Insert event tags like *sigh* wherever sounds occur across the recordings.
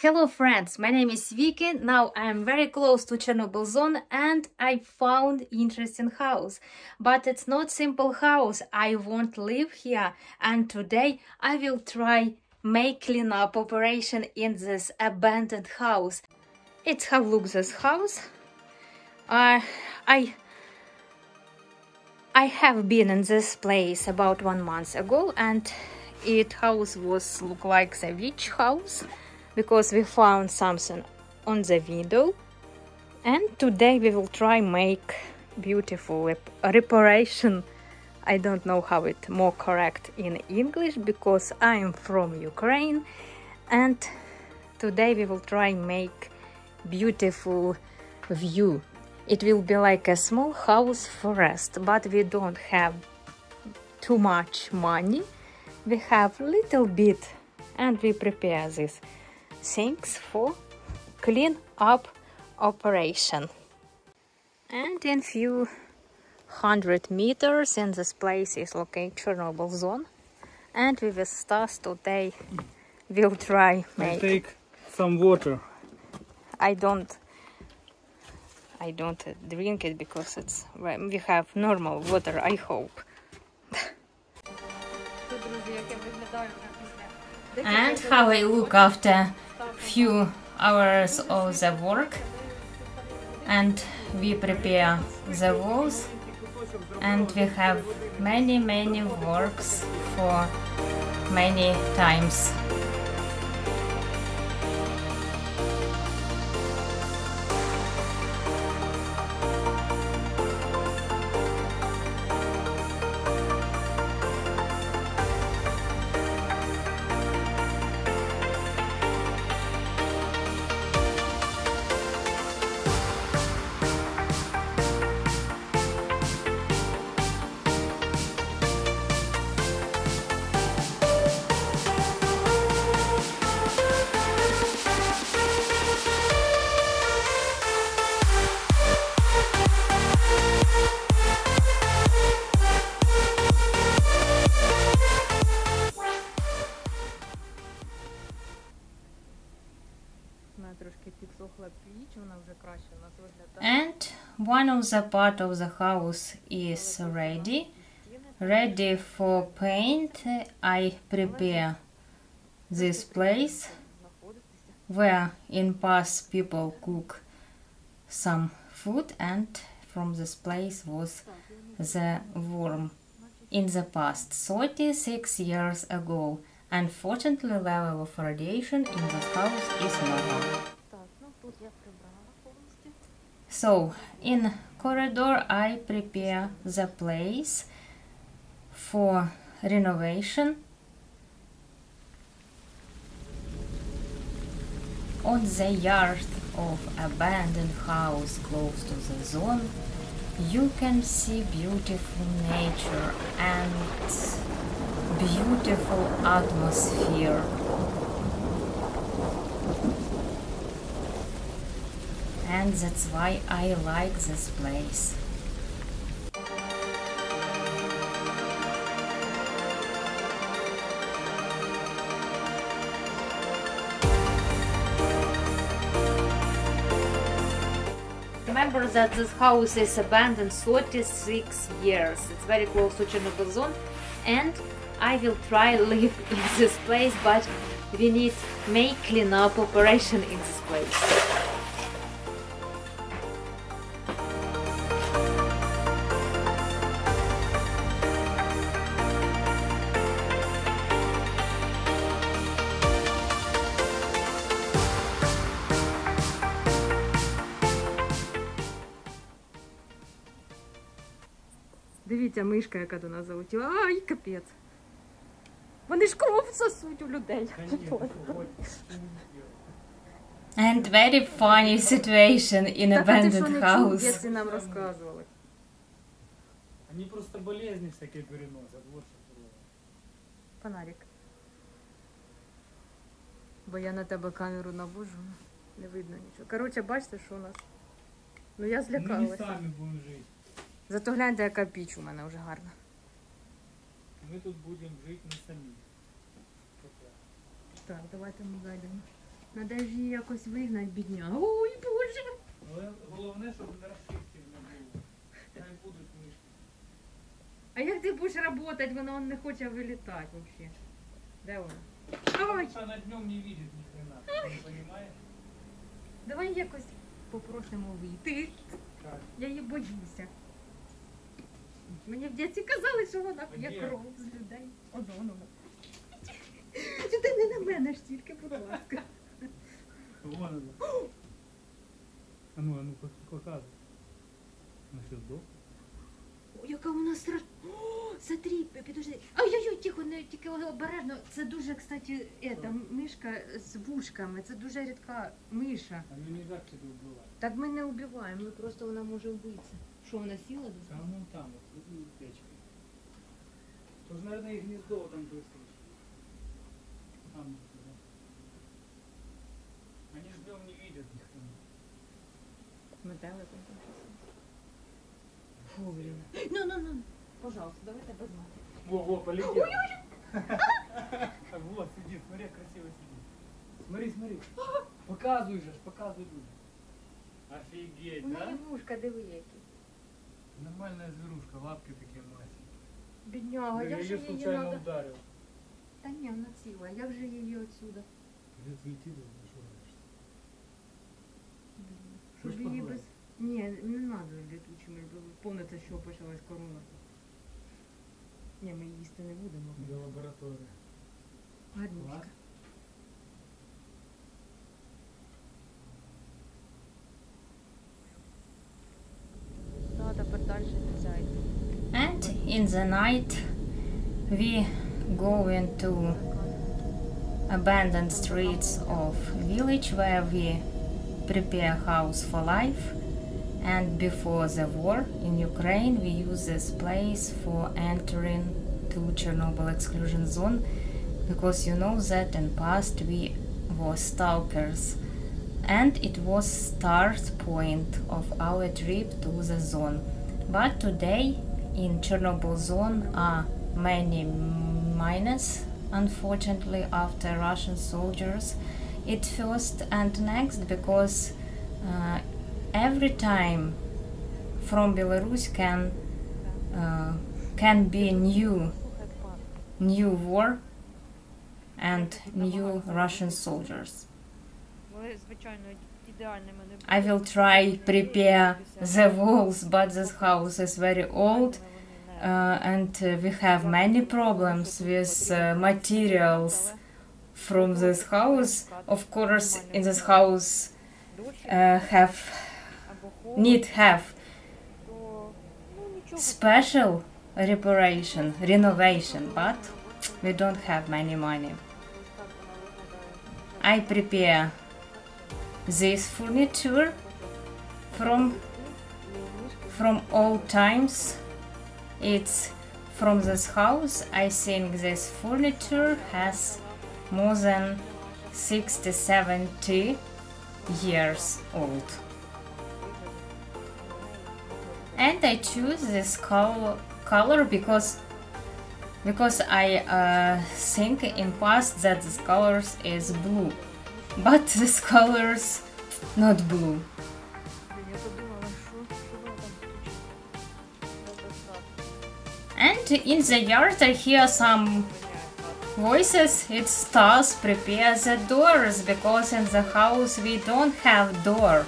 Hello friends, my name is Vicky. Now I am very close to Chernobyl zone and I found interesting house. But it's not simple house. I won't live here and today I will try make cleanup operation in this abandoned house. It's how look this house. Uh, I I have been in this place about one month ago and it house was look like the witch house because we found something on the window. And today we will try make beautiful rep reparation. I don't know how it more correct in English because I am from Ukraine. And today we will try make beautiful view. It will be like a small house forest but we don't have too much money. We have little bit and we prepare this things for clean up operation. And in few hundred meters in this place is located Chernobyl zone. And we will start today. We'll try make. I take some water. I don't. I don't drink it because it's we have normal water. I hope. and how I look after few hours of the work and we prepare the walls and we have many many works for many times one of the part of the house is ready. Ready for paint. I prepare this place where in past people cook some food and from this place was the worm in the past 36 years ago Unfortunately, level of radiation in the house is normal. So, in corridor I prepare the place for renovation. On the yard of abandoned house close to the zone, you can see beautiful nature and beautiful atmosphere. And that's why I like this place. Remember that this house is abandoned 36 years. It's very close to Chernobyl zone and I will try live *laughs* in this place, but we need make cleanup operation in this place. Дивіться, мишка, яка до нас залетіла. Ай, капець. Вони ж кров сосуть у людей. And very funny situation in abandoned house. Если нам рассказывали. Они просто болезни всякие переносят. Вот что Фонарик. Бо я на тебе камеру навожу. Не видно нічого. Коротше, бачите, що у нас. Ну я злякалася. Ми не самі будемо жити. Зато гляньте, яка піч у мене вже гарна. Ми тут будемо жити не самі. Так, давайте ми зайдемо. Надо ж її якось вигнати, бідня. Ой, боже! Але головне, щоб расистів не було. Хай будуть мишки. А як ти будеш працювати, вона не хоче вилітати взагалі. Де вона? Ой, Потому что она днем не видит ни хрена. Не давай якось попросимо вийти. Как? Я її боюся. Мені в дітці казали, що вона п'є кров з людей. Озоново. Чи ти не на мене ж тільки, будь ласка. Вон вона. А ну, показуй. ну, що показывай яка у нас страшна. Затріпи, підожди. Ай-яй-яй, тихо, не тільки обережно. Це дуже, кстати, ета, мишка з вушками. Це дуже рідка миша. А ми не так тебе вбиваємо. Так ми не вбиваємо, ми просто вона може вбитися. Що вона сіла до Та нас? воно там, от, у печки. Тож, мабуть, і гніздо там вискочило. Там, туди. Вони ж дом не видять ніхто. Метеликом там щось. Фу, блін. Ну, ну, ну. Пожалуйста, давайте без мати. Во, во, полетел. *laughs* Вот, сидит, смотри, как красиво сидит. Смотри, смотри. Показывай же, ж, показывай людям. Офигеть, У неї да? вушка, диви які. Нормальная зверушка, лапки такие маленькие. Бідняга, Я як же ее її случайно надо... ударил. Та ні, вона ціла. Як же її отсюда? Придется летит, зашугаешься. Щоб Хочеш її без... погладити? Ні, не треба літучими. Помните, що почалась корона. Ні, ми їсти не будемо. Для лаборатории. Гарничка. Клас. Та, тепер далі не зайде. And in the night, we go into abandoned streets of village where we prepare house for life. and before the war in Ukraine, we use this place for entering to Chernobyl exclusion zone because you know that in past we were stalkers and it was start point of our trip to the zone. But today in Chernobyl zone are many miners, unfortunately, after Russian soldiers. It first and next because uh, every time from Belarus can uh, can be new new war and new Russian soldiers. I will try prepare the walls, but this house is very old uh, and uh, we have many problems with uh, materials from this house. Of course, in this house uh, have need have special reparation, renovation, but we don't have many money. I prepare this furniture from from old times. It's from this house. I think this furniture has more than 60 70 years old and I choose this col color because because I uh, think in past that this colors is blue. But *laughs* this colors not blue. And in the yard I hear some voices. It starts prepare the doors because in the house we don't have door.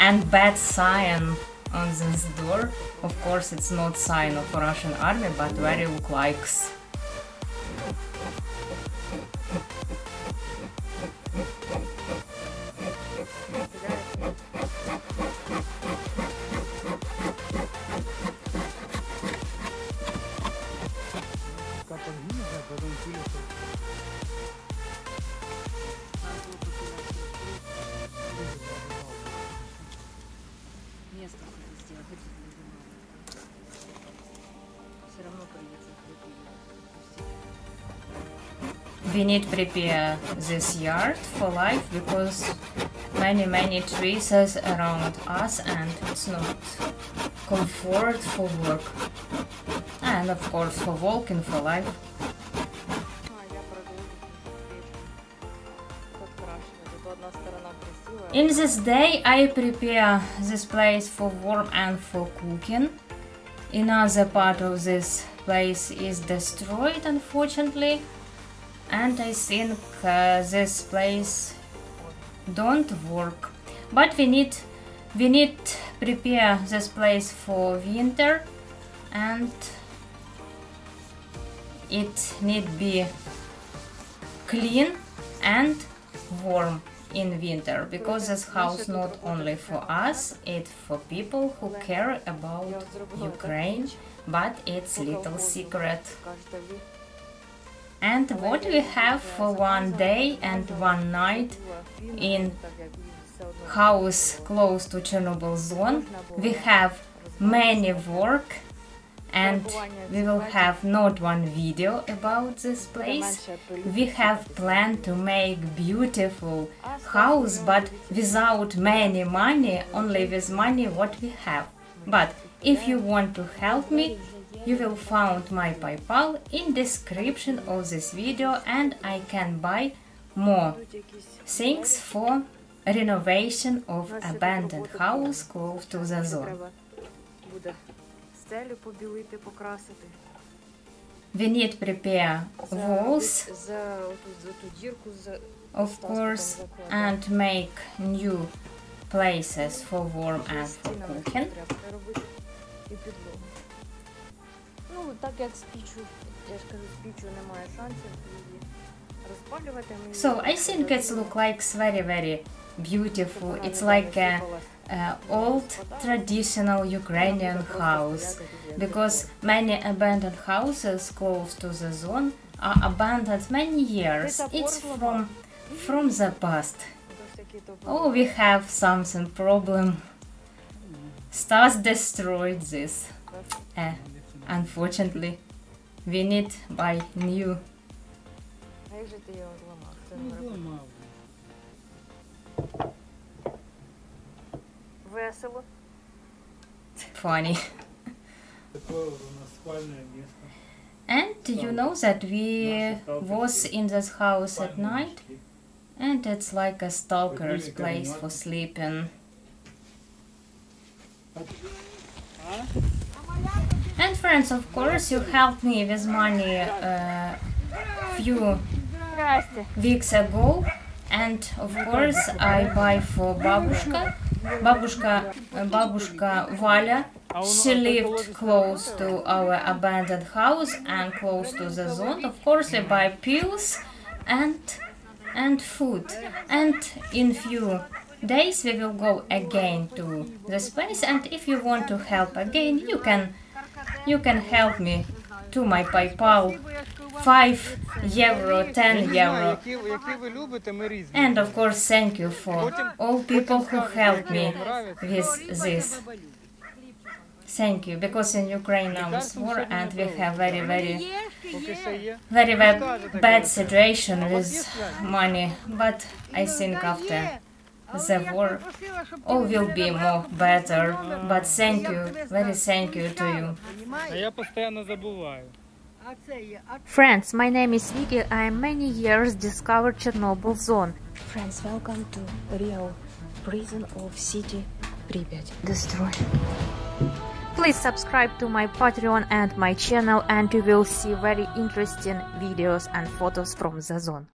And bad sign on this door. Of course, it's not sign of Russian army, but very look likes. we need prepare this yard for life because many many trees around us and it's not comfort for work and of course for walking for life In this day I prepare this place for warm and for cooking. Another part of this place is destroyed unfortunately and I think uh, this place don't work. But we need we need prepare this place for winter and it need be clean and warm in winter because this house not only for us it's for people who care about Ukraine but it's little secret and what we have for one day and one night in house close to Chernobyl zone we have many work and we will have not one video about this place. We have planned to make beautiful house but without many money, only with money what we have. But if you want to help me, you will find my PayPal in description of this video and I can buy more things for renovation of abandoned house close to the zone. We need prepare walls, of course, and make new places for warm and for cooking. Ну, так як з піччю, я ж кажу, з піччю немає шансів її розпалювати. Мені So I think it looks like very very beautiful. It's like a, a old traditional Ukrainian house because many abandoned houses close to the zone are abandoned many years. It's from from the past. Oh, we have something problem. Stars destroyed this. Uh, unfortunately, we need buy new. А як же ти його зламав? Це Ну, не робити. зламав. Весело. Funny. Такое у нас спальное место. And you know that we was in this house at Спальные night, мешки. and it's like a stalker's place for sleeping. friends, of course, you helped me with money a uh, few weeks ago. And of course, I buy for Babushka. Babushka, uh, Babushka Valya. She lived close to our abandoned house and close to the zone. Of course, I buy pills and and food. And in few days we will go again to the space. And if you want to help again, you can you can help me to my PayPal 5 euro, 10 euro. And of course, thank you for all people who helped me with this. Thank you, because in Ukraine now is war and we have very, very, very bad, bad situation with money. But I think after the war oh, all will be more better, but thank you, very thank you to you. Friends, my name is Vicky, I am many years discovered Chernobyl zone. Friends, welcome to Rio, prison of city Pripyat. Destroy. Please subscribe to my Patreon and my channel and you will see very interesting videos and photos from the zone.